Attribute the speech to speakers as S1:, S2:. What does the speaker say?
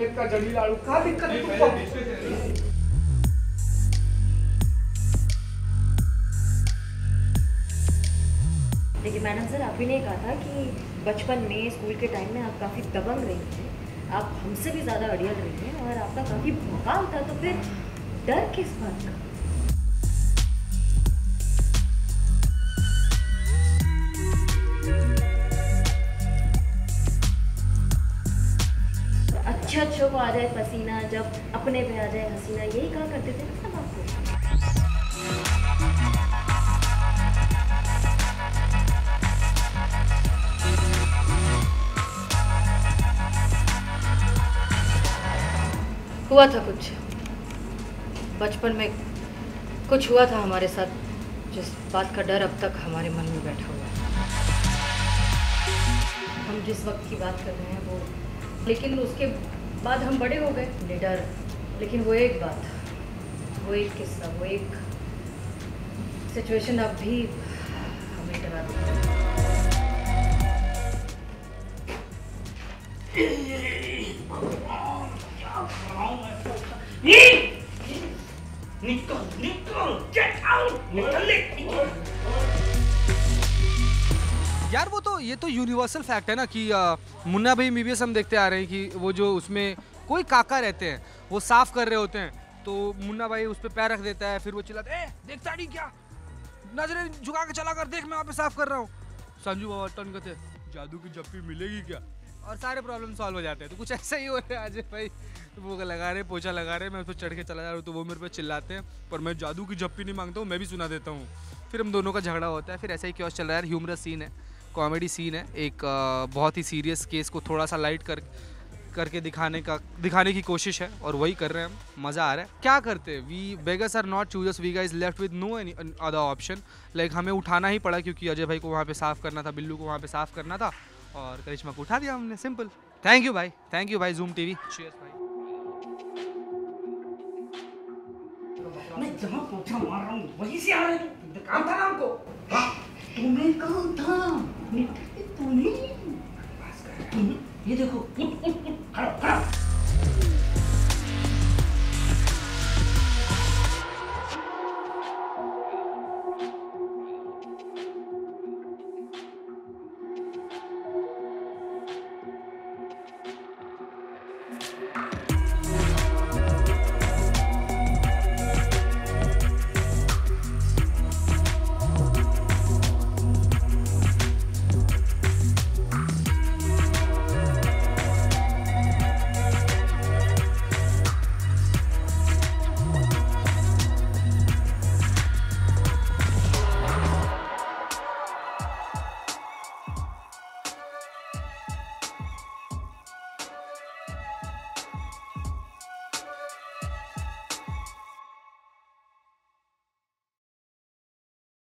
S1: इतना ज़मीन आलू का दिक्कत है
S2: देखिए मैडम सर आप ही ने कहा था कि बचपन में स्कूल के टाइम में आप काफ़ी दबंग रही थे। आप हमसे भी ज़्यादा अड़ियल रही हैं और आपका काफ़ी भौकाल था तो फिर डर किस बात का? आ जाए पसीना, जब अपने पे आ जाए हसीना, यही कहा करते थे ना सब आपको। हुआ था कुछ। बचपन में कुछ हुआ था हमारे साथ, जिस बात का डर अब तक हमारे मन में बैठा हुआ है। हम जिस वक्त की बात कर रहे हैं वो, लेकिन उसके बाद हम बड़े हो गए निडर लेकिन वो एक बात वो एक किस्सा, वो एक सिचुएशन अब भी हमें डराती है।
S3: निकल निकल गेट आउट निकल।
S4: यार वो तो ये तो यूनिवर्सल फैक्ट है ना कि अ, मुन्ना भाई मीबीएस हम देखते आ रहे हैं कि वो जो उसमें कोई काका रहते हैं वो साफ़ कर रहे होते हैं तो मुन्ना भाई उस पर पैर रख देता है फिर वो चिल्लाता "ए, देखता नहीं क्या? नज़रें झुका के चला कर देख मैं वहाँ पे साफ़ कर रहा हूँ। संजू बाबा टन कहते जादू की जप्पी मिलेगी क्या? और सारे प्रॉब्लम सॉल्व हो जाते हैं तो कुछ ऐसा ही हो रहा है आज भाई। वो लगा रहे पोछा लगा रहे मैं उस पर चढ़ के चला जा रहा हूँ तो वो मेरे पे चिल्लाते हैं पर मैं जादू की जप्पी नहीं माँगता हूँ मैं भी सुना देता हूँ। फिर हम दोनों का झगड़ा होता है फिर ऐसा ही क्यों चल रहा है ह्यूमरस सीन है। कॉमेडी सीन है एक बहुत ही सीरियस केस को थोड़ा सा लाइट कर करके दिखाने का दिखाने की कोशिश है और वही कर रहे हैं हम। मज़ा आ रहा है। क्या करते हैं? We beggars are not choosers we guys left with no any other option like हमें उठाना ही पड़ा क्योंकि अजय भाई को वहाँ पे साफ़ करना था बिल्लू को वहाँ पे साफ़ करना था और करिश्मा को उठा दिया हमने सिंपल थैंक यू भाई थैंक यू भाई जूम टीवी cheers भाई
S3: मैं जहाँ पोछा मार रहा हूँ। वहीं से आ रहे थे काम था ना हमको? हाँ, तुम्हें काम था? ये देखो खड़ा